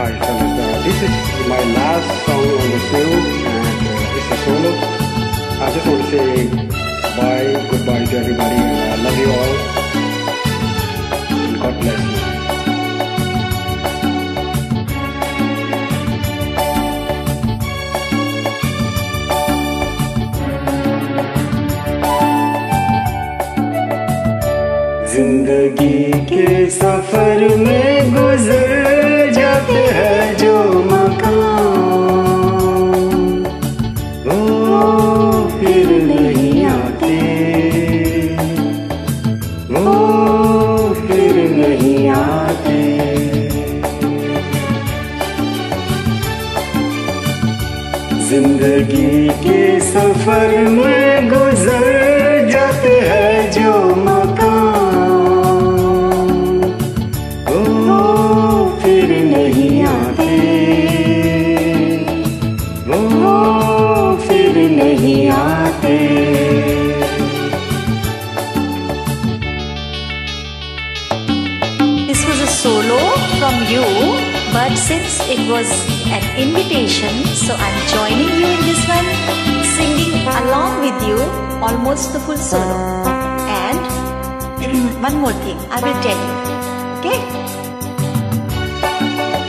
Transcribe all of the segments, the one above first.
Hi, fellas. Uh, this is my last song on this news, and uh, it's a solo. I just want to say bye, goodbye to everybody, I love you all. And God bless you. ज़िंदगी के सफ़र में गुजर हैं जो मकाम वो फिर नहीं आते। फिर नहीं आते। ज़िंदगी के सफ़र में गुजर जाते हैं जो मकाम solo from you, but since it was an invitation, so I'm joining you in this one, singing along with you almost the full solo. And one more thing, I will tell you. Okay?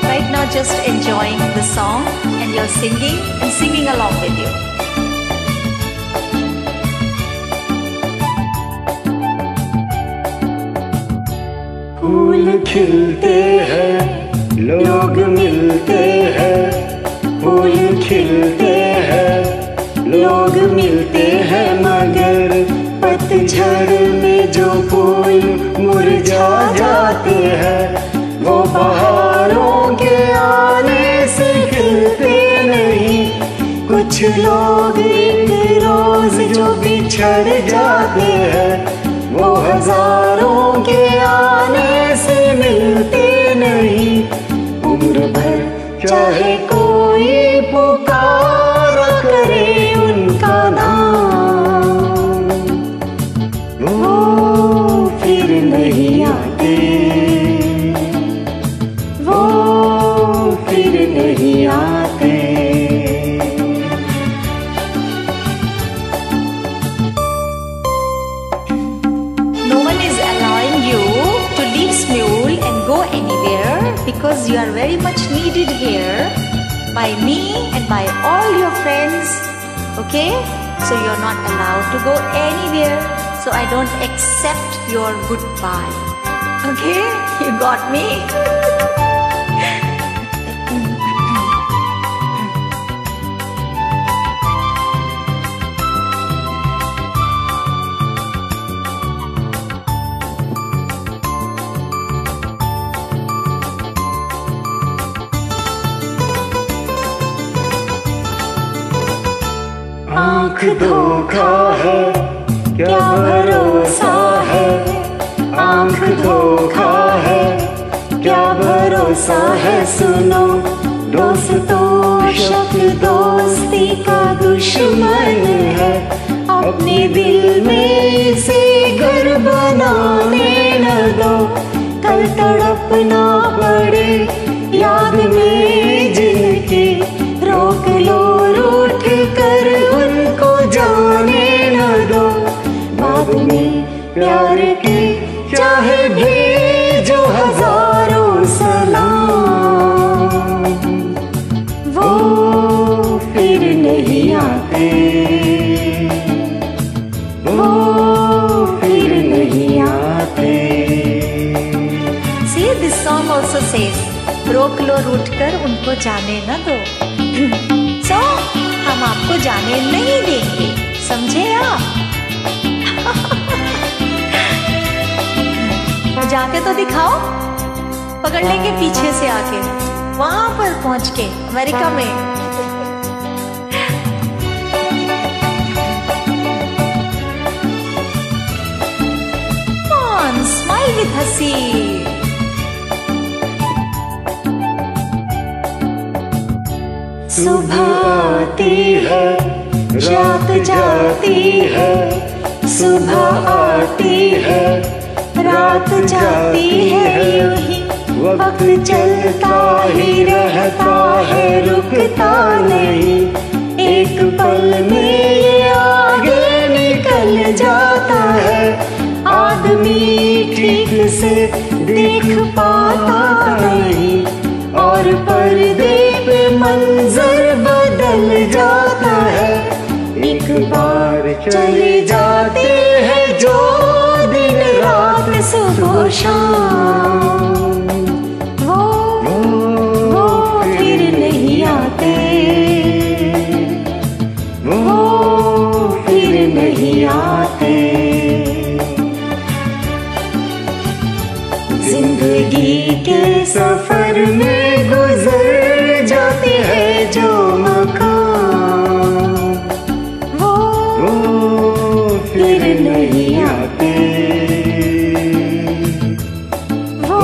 Right now, just enjoying the song and you're singing and singing along with you. फूल खिलते हैं, लोग मिलते हैं। फूल खिलते हैं, लोग मिलते हैं, मगर पतझड़ में जो फूल मुरझा जाते हैं, वो बहारों के आने से खिलते नहीं। कुछ लोग रोज जो बिछड़ जाते हैं हज़ारों के आने से मिलते नहीं। उम्र भर चाहे कोई पुकार करे उनका नाम। वो फिर नहीं because you are very much needed here by me and by all your friends. Okay? So you're not allowed to go anywhere. So I don't accept your goodbye. Okay? You got me? आँख धोखा है। क्या भरोसा है? आँख धोखा है। क्या भरोसा है? सुनो। दोस्तों शक दोस्ती का दुश्मन है। अपने दिल में इसे घर बनाने न दो। कल तड़पना पड़े याद में रोक लो रूठ कर उनको जाने न दो। सो so, हम आपको जाने नहीं देंगे समझे आप? जाके तो दिखाओ पकड़ लेंगे पीछे से आके। वहाँ पर पहुँच के अमेरिका में। Smile with हँसी सुबह आती है, रात जाती है सुबह आती है, रात जाती है यूँ ही वक्त चलता ही रहता है, रुकता नहीं। एक पल में ये आगे निकल जाता है, आदमी ठीक से देख पाता नहीं। और पर्दे पे मंजर चले जाते हैं जो दिन रात सुबह शाम। वो वो फिर नहीं आते। वो फिर नहीं आते। ज़िंदगी के सफ़र में नहीं आते वो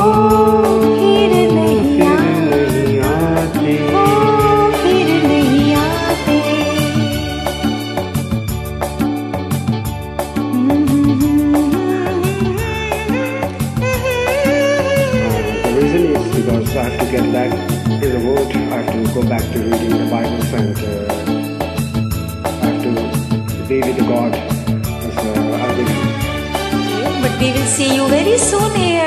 फिर नहीं आते नहीं आते वो फिर नहीं आते The reason is because I have to get back in the word. I have to go back to reading the Bibles and uh, I have to be with God. So I will But we will see you very soon here.